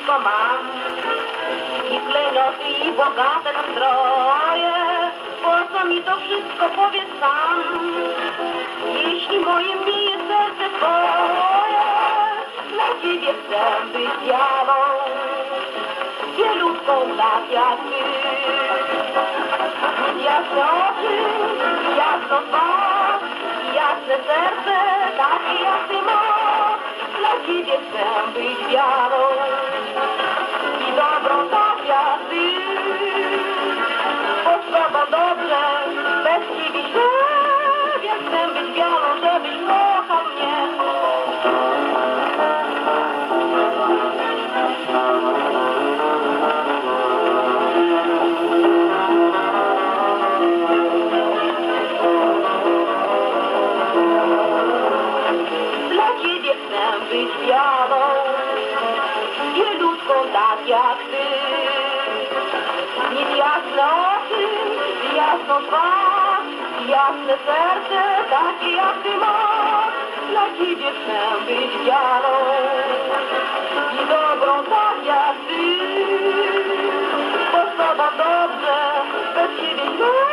wszystko mam. I klejnoty, i bogate stroje, po co mi to wszystko powiedz sam? Jeśli moje mije serce twoje, dla ciebie chcę być wiarą, wielutką tak jak ty. Jasne oczy, jasno twarz, jasne serce, takie jak ty masz, dla ciebie chcę być wiarą być białą, ludzką tak jak ty. Mieć jasne oczy, jasną twarz, jasne serce, takie jak ty masz. Dla ciebie chcę być białą i dobrą tak jak ty. Osoba dobrze, bez ciebie nie